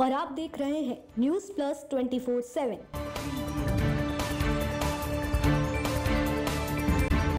और आप देख रहे हैं news plus twenty four seven